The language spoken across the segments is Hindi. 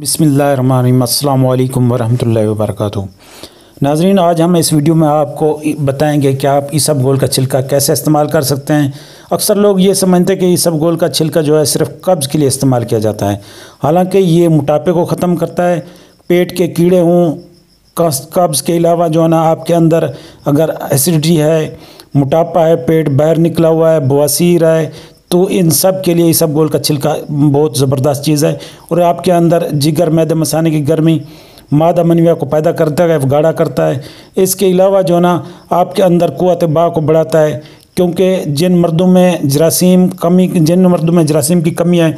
बिसमीम अल्लाम वरहमल वर्क नाजरीन, आज हम इस वीडियो में आपको बताएँगे कि आप इसब गोल का छिलका कैसे इस्तेमाल कर सकते हैं। अक्सर लोग ये समझते हैं कि इसब गोल का छिलका जो है सिर्फ़ कब्ज़ के लिए इस्तेमाल किया जाता है। हालाँकि ये मोटापे को ख़त्म करता है। पेट के कीड़े हों कब्ज़ के अलावा जो है ना, आपके अंदर अगर एसिडिटी है, मोटापा है, पेट बाहर निकला हुआ है, बवासीर है तो इन सब के लिए, ये सब गोल का छिलका बहुत ज़बरदस्त चीज़ है। और आपके अंदर जिगर मैदे मसाने की गर्मी मादा मनविया को पैदा करता है गाढ़ा करता है। इसके अलावा जो ना, आपके अंदर कुत बा को बढ़ाता है, क्योंकि जिन मर्दों में जरासीम कमी, जिन मर्दों में जरासीम की कमी है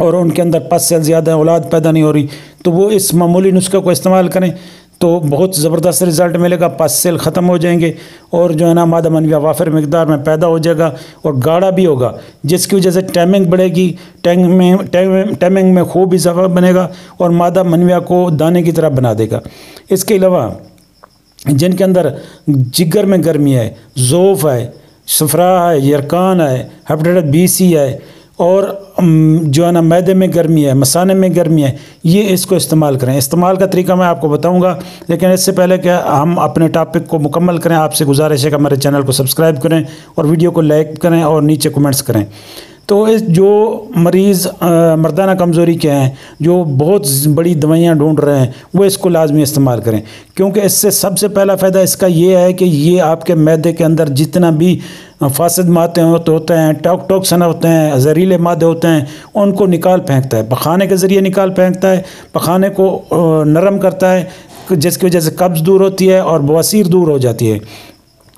और उनके अंदर पस सेल ज़्यादा औलाद पैदा नहीं हो रही तो वो इस मामूली नुस्खे को इस्तेमाल करें। तो बहुत ज़बरदस्त रिज़ल्ट मिलेगा पास सेल ख़त्म हो जाएँगे और जो है ना मादा मनविया वाफिर मकदार में पैदा हो जाएगा और गाढ़ा भी होगा, जिसकी वजह से टाइमिंग बढ़ेगी, टैंग में टाइमिंग में खूब इजाफा बनेगा और मादा मनविया को दाने की तरह बना देगा। इसके अलावा, जिनके अंदर जिगर में गर्मी है, जोफ़ है सफरा है, यरकान है, हेपेटाइटिस बी सी है और जो है ना, मैदे में गर्मी है मसाने में गर्मी है, ये इसको इस्तेमाल करें। इस्तेमाल का तरीका मैं आपको बताऊँगा, लेकिन इससे पहले कि हम अपने टॉपिक को मुकम्मल करें, आपसे गुजारिश है कि हमारे चैनल को सब्सक्राइब करें और वीडियो को लाइक करें और नीचे कमेंट्स करें। तो इस, जो मरीज़ मर्दाना कमज़ोरी के हैं, जो बहुत बड़ी दवाइयाँ ढूंढ रहे हैं, वो इसको लाजमी इस्तेमाल करें। क्योंकि इससे सबसे पहला फ़ायदा इसका ये है कि ये आपके मैदे के अंदर जितना भी फासद माते होते होते हैं, टॉक टॉक्सन होते हैं, जहरीले मादे होते हैं, उनको निकाल फेंकता है। पखाने के ज़रिए निकाल फेंकता है, पखाने को नरम करता है, जिसकी वजह से कब्ज़ दूर होती है और बवासीर दूर हो जाती है।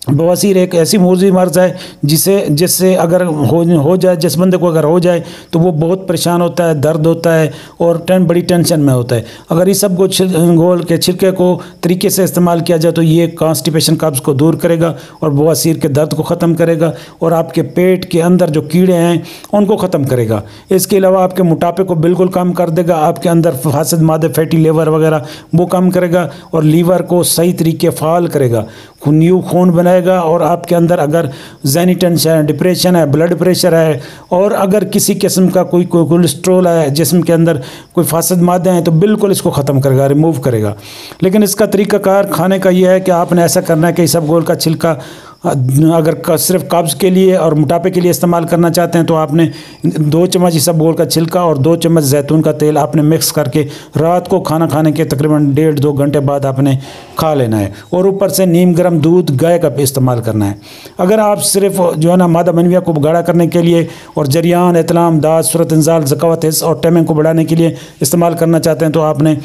बवासीर एक ऐसी मौजी मर्ज है जिसे, जिससे अगर हो हो जाए, जिस बंदे को अगर हो जाए तो वो बहुत परेशान होता है, दर्द होता है और टें बड़ी टेंशन में होता है। अगर इस सबको गोल के, छिलके को तरीके से इस्तेमाल किया जाए तो ये कॉन्स्टिपेशन कब्ज़ को दूर करेगा और बवासीर के दर्द को ख़त्म करेगा और आपके पेट के अंदर जो कीड़े हैं, उनको ख़त्म करेगा। इसके अलावा आपके मोटापे को बिल्कुल कम कर देगा, आपके अंदर फासद, मादे, फैटी, लेवर वगैरह, वो कम करेगा और लीवर को सही तरीके फाल करेगा। न्यू खून बनाएगा और आपके अंदर अगर जैनी टेंशन है, डिप्रेशन है, ब्लड प्रेशर है, और अगर किसी किस्म का कोई कोई कोलेस्ट्रोल है, जिसम के अंदर कोई फासद मादे हैं तो बिल्कुल इसको ख़त्म करेगा, रिमूव करेगा। लेकिन इसका तरीक़ाकार खाने का यह है कि आपने ऐसा करना है कि सब गोल का छिलका अगर सिर्फ़ कब्ज़ के लिए और मोटापे के लिए इस्तेमाल करना चाहते हैं तो आपने दो चम्मच सब गोल का छिलका और दो चम्मच जैतून का तेल आपने मिक्स करके रात को खाना खाने के तकरीबन डेढ़ दो घंटे बाद आपने खा लेना है। और ऊपर से नीम, गर्म दूध, गाय का इस्तेमाल करना है। अगर आप सिर्फ़ जो है ना, मादा मनविया को गाढ़ा करने के लिए और जरियान, इतलाम दास सूरत इंजाल, जकावत और टेमिंग को बढ़ाने के लिए इस्तेमाल करना चाहते हैं तो आपने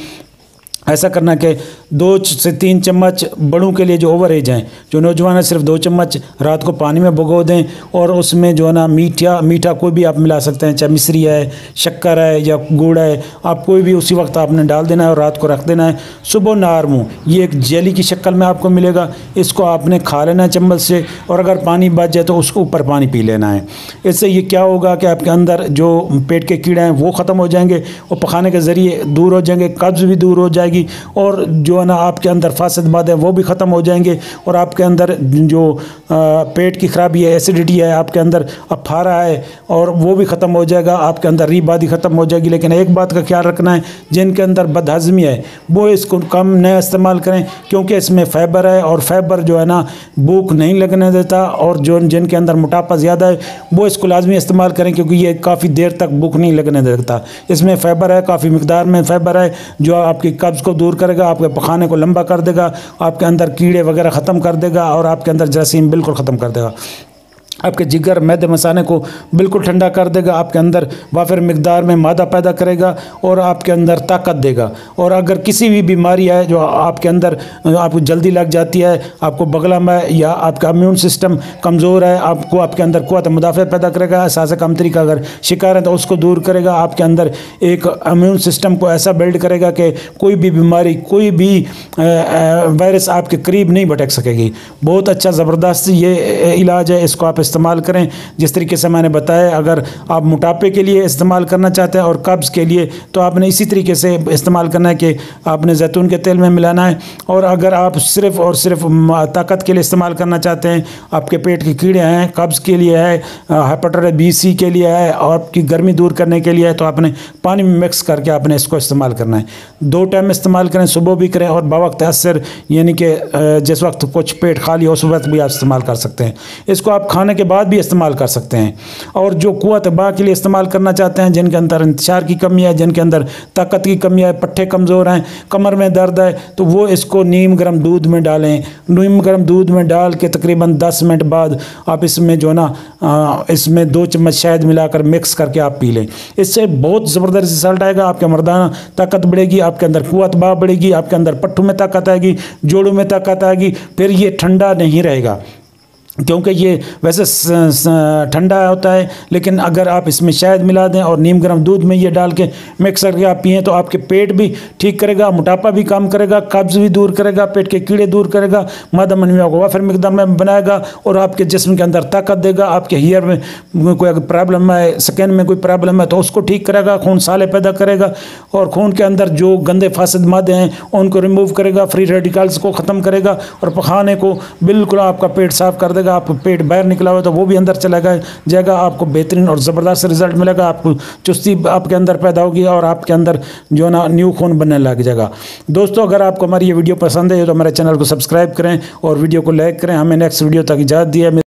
ऐसा करना कि दो से तीन चम्मच बड़ों के लिए जो ओवर एज हैं, जो नौजवान है, सिर्फ़ दो चम्मच रात को पानी में भगो दें और उसमें जो है ना मीठा मीठा कोई भी आप मिला सकते हैं, चाहे मिश्री है, शक्कर है या गुड़ है, आप कोई भी उसी वक्त आपने डाल देना है और रात को रख देना है। सुबह नार मुँह ये एक जेली की शक्ल में आपको मिलेगा, इसको आपने खा लेना है चम्मच से और अगर पानी बच जाए तो उसको ऊपर पानी पी लेना है। इससे ये क्या होगा कि आपके अंदर जो पेट के कीड़े हैं वो ख़त्म हो जाएँगे और पखाने के ज़रिए दूर हो जाएँगे, कब्ज़ भी दूर हो जाएगी जाएगी और जो है ना आपके अंदर फासद मादे वो भी ख़त्म हो जाएँगे और आपके अंदर जो पेट की ख़राबी है, एसिडिटी है, आपके अंदर अफारा है और वो भी ख़त्म हो जाएगा, आपके अंदर रीबादी ख़त्म हो जाएगी। लेकिन एक बात का ख्याल रखना है, जिनके अंदर बदहज़मी है, वो इसको कम न इस्तेमाल करें, क्योंकि इसमें फ़ाइबर है और फाइबर जो है ना भूख नहीं लगने देता और जो जिनके अंदर मोटापा ज़्यादा है, वो इसको लाजमी इस्तेमाल करें, क्योंकि ये काफ़ी देर तक भूख नहीं लगने देता। इसमें फ़ाइबर है, काफ़ी मकदार में फ़ाइबर है, जो आपकी कब्ज़ को दूर करेगा, आपके पखाने को लंबा कर देगा, आपके अंदर कीड़े वगैरह ख़त्म कर देगा और आपके अंदर जरासीम बिल्कुल ख़त्म कर देगा। आपके जिगर मैदे मसाने को बिल्कुल ठंडा कर देगा, आपके अंदर वाफिर मकदार में मादा पैदा करेगा और आपके अंदर ताकत देगा। और अगर किसी भी बीमारी है जो आपके अंदर, आपको जल्दी लग जाती है, आपको बगला में या आपका इम्यून सिस्टम कमज़ोर है, आपको आपके अंदर कुत मुदाफ़ पैदा करेगा, सास कम तरीका अगर शिकार है तो उसको दूर करेगा, आपके अंदर एक इम्यून सिस्टम को ऐसा बिल्ड करेगा कि कोई भी बीमारी, कोई भी वायरस आपके करीब नहीं भटक सकेगी। बहुत अच्छा ज़बरदस्त ये इलाज है, इसको आप इस्तेमाल करें। जिस तरीके से मैंने बताया, अगर आप मोटापे के लिए इस्तेमाल करना चाहते हैं और कब्ज़ के लिए तो आपने इसी तरीके से इस्तेमाल करना है कि आपने जैतून के तेल में मिलाना है। और अगर आप सिर्फ़ और सिर्फ़ ताकत के लिए इस्तेमाल करना चाहते हैं, आपके पेट के कीड़े हैं, कब्ज़ के लिए है हेपेटाइटिस बी सी के लिए है और आपकी गर्मी दूर करने के लिए है तो आपने पानी में मिक्स करके आपने इसको इस्तेमाल करना है। दो टाइम इस्तेमाल करें, सुबह भी करें और बवक्त असर, यानी कि जिस वक्त कुछ पेट खाली हो, उस वक्त भी आप इस्तेमाल कर सकते हैं। इसको आप खाने के बाद भी इस्तेमाल कर सकते हैं। और जो कुत बा के लिए इस्तेमाल करना चाहते हैं, जिनके अंदर इंतज़ार की कमी है, जिनके अंदर ताकत की कमी है, पट्टे कमज़ोर हैं, कमर में दर्द है तो वो इसको नीम गर्म दूध में डालें। नीम गर्म दूध में डाल के तकरीबन दस मिनट बाद आप इसमें जो ना इसमें दो चम्मच शहद मिलाकर मिक्स करके आप पी लें। इससे बहुत ज़बरदस्त रिज़ल्ट आएगा, आपके मर्दाना ताकत बढ़ेगी, आपके अंदर कुत बा बढ़ेगी, आपके अंदर पट्टू में ताकत आएगी, जोड़ों में ताकत आएगी, फिर ये ठंडा नहीं रहेगा। क्योंकि ये वैसे ठंडा होता है, लेकिन अगर आप इसमें शहद मिला दें और नीम गर्म दूध में ये डाल के मिक्स करके आप पिएँ तो आपके पेट भी ठीक करेगा, मोटापा भी कम करेगा, कब्ज़ भी दूर करेगा, पेट के कीड़े दूर करेगा, मादा मनमिया को वाफर मकदार में बनाएगा और आपके जिसम के अंदर ताकत देगा, आपके हेयर में कोई अगर प्रॉब्लम है स्किन में कोई प्रॉब्लम है तो उसको ठीक करेगा, खून साले पैदा करेगा और खून के अंदर जो गंदे फासद मादे हैं, उनको रिमूव करेगा फ्री रेडिकल्स को ख़त्म करेगा और पखाने को बिल्कुल आपका पेट साफ़ कर देगा। जाएगा आपको पेट बाहर निकला हुआ तो वो भी अंदर चला जाएगा आपको बेहतरीन और ज़बरदस्त रिज़ल्ट मिलेगा, आपको चुस्ती आपके अंदर पैदा होगी और आपके अंदर जो ना, न्यू खून बनने लग जाएगा। दोस्तों, अगर आपको हमारी ये वीडियो पसंद है तो हमारे चैनल को सब्सक्राइब करें और वीडियो को लाइक करें। हमें नेक्स्ट वीडियो तक इजाज़त दिया